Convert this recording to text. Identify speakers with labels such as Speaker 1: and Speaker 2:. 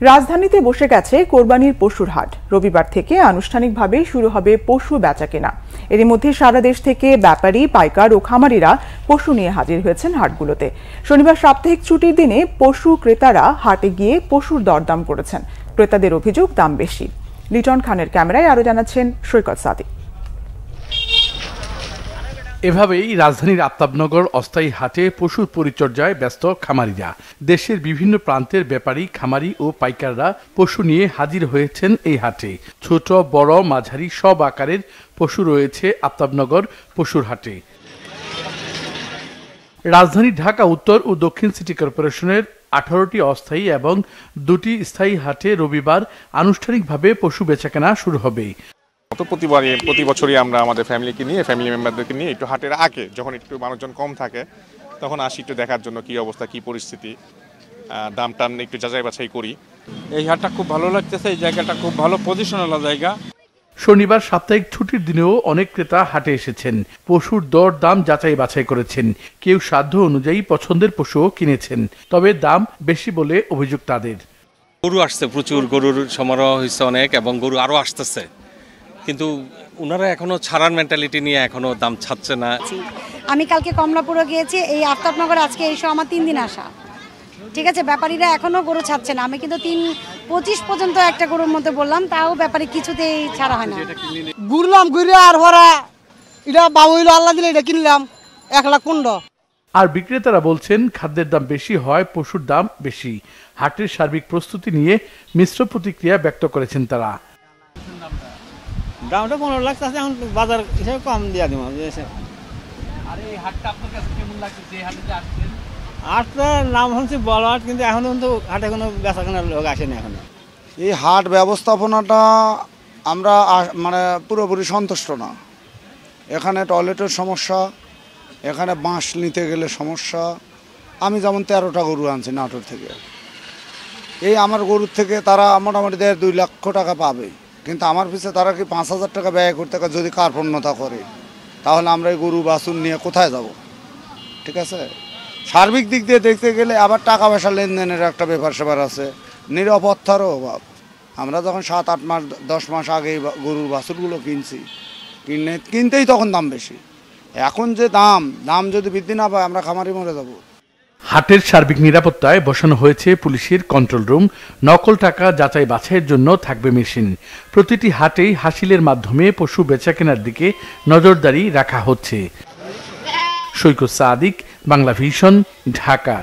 Speaker 1: রাজধানীতে বসে গেছে কোরবানির পশুর হাট। রবিবার থেকে আনুষ্ঠানিকভাবে শুরু হবে পশু বেচাকেনা। এরই মধ্যে সারা দেশ থেকে ব্যাপারী, পাইকার ও খামারিরা পশু নিয়ে হাজির হয়েছেন হাটগুলোতে। শনিবার সাপ্তাহিক ছুটির দিনে পশু ক্রেতারা হাটে গিয়ে পশুর দরদাম করেছেন। ক্রেতাদের অভিযোগ দাম বেশি। লিটন খানের ক্যামেরায় আরও জানাচ্ছেন সৈকত সাদিক।
Speaker 2: এভাবেই রাজধানীর আফতাবনগর অস্থায়ী হাটে পশুর পরিচর্যায় ব্যস্ত খামারিরা। দেশের বিভিন্ন প্রান্তের ব্যাপারী খামারি ও পাইকাররা পশু নিয়ে হাজির হয়েছেন এই হাটে। ছোট, বড়, মাঝারি সব আকারের পশু রয়েছে আফতাবনগর পশুর হাটে। রাজধানী ঢাকা উত্তর ও দক্ষিণ সিটি কর্পোরেশনের আঠারোটি অস্থায়ী এবং দুটি স্থায়ী হাটে রবিবার আনুষ্ঠানিকভাবে পশু বেচাকেনা শুরু হবে।
Speaker 3: তো প্রতিবারই প্রতি বছরই আমরা আমাদের ফ্যামিলিকে নিয়ে ফ্যামিলি মেম্বারদেরকে নিয়ে একটু হাটের আগে যখন একটু মানুষজন কম থাকে তখন আসি একটু দেখার জন্য কি অবস্থা কি পরিস্থিতি। দাম টাম একটু যাচাই বাছাই করি।
Speaker 4: এই হাটটা খুব ভালো লাগতেছে এই জায়গাটা খুব ভালো পজিশনাল জায়গা।
Speaker 2: শনিবার সাপ্তাহিক ছুটির দিনেও অনেক ক্রেতা হাটে এসেছেন। পশুর দর দাম যাচাই বাছাই করেছেন। কেউ সাধ্য অনুযায়ী পছন্দের পশুও কিনেছেন। তবে দাম বেশি বলে অভিযোগ তাদের।
Speaker 5: গরু আসছে প্রচুর গরুর সমারোহ হয়েছে অনেক এবং গরু আরও আসতেছে। কিন্তু ওনারা এখনও ছাড়ার মেন্টালিটি নিয়ে এখনও দাম ছাড়ছে না।
Speaker 6: আমি কালকে কমলাপুরে গিয়েছি এই আফতাবনগর আজকে এসে আমার তিন দিন আসা। ঠিক আছে ব্যাপারীরা এখনও গরু ছাড়ছে না। আমি কিন্তু তিন পঁচিশ পর্যন্ত একটা গরুর মধ্যে বললাম তাও ব্যাপারী কিছুতেই ছাড়া হয় না
Speaker 7: ঘুরলাম ঘুরে আর ভরা এটা বাবু হইল আল্লাহ দিলে এটা কিনলাম এক লাখ পনেরো।
Speaker 2: আর বিক্রেতারা বলছেন খাদ্যের দাম বেশি হয় পশুর দাম বেশি। হাটের সার্বিক প্রস্তুতি নিয়ে মিশ্র প্রতিক্রিয়া ব্যক্ত করেছেন তারা।
Speaker 7: দামটা পনেরো লাখ আছে এখন বাজার হিসেবে কম দিয়া দিব আটটার নাম হচ্ছে বড় হাট কিন্তু এখন কিন্তু হাটে কোনো বেচা কেনার লোক আসেনি এখনও।
Speaker 8: এই হাট ব্যবস্থাপনাটা আমরা মানে পুরোপুরি সন্তুষ্ট না। এখানে টয়লেটের সমস্যা এখানে বাঁশ নিতে গেলে সমস্যা। আমি যেমন তেরোটা গরু আনছি নাটোর থেকে। এই আমার গরুর থেকে তারা মোটামুটি দেড় দুই লক্ষ টাকা পাবে। কিন্তু আমার পিছে তারা কি পাঁচ হাজার টাকা ব্যয় করতে যদি কার্পণ্যতা করে? তাহলে আমরা এই গরু, বাছুর নিয়ে কোথায় যাব? ঠিক আছে? সার্বিক দিক দিয়ে দেখতে গেলে আবার টাকা পয়সা লেনদেনের একটা ব্যাপার স্যাপার আছে। নিরাপত্তারও অভাব। আমরা যখন সাত, আট মাস, দশ মাস আগে গরুর, বাছুরগুলো কিনছি কিনে কিনতেই তখন দাম বেশি। এখন যে দাম দাম যদি বৃদ্ধি না পায়, আমরা খামারি মরে যাব।
Speaker 2: হাটের সার্বিক নিরাপত্তায় বসানো হয়েছে পুলিশের কন্ট্রোল রুম নকল টাকা যাচাই বাছাইয়ের জন্য থাকবে মেশিন। প্রতিটি হাটেই হাসিলের মাধ্যমে পশু বেচাকেনার দিকে নজরদারি রাখা হচ্ছে। সৈকত সাদিক, বাংলা ভিশন, ঢাকা।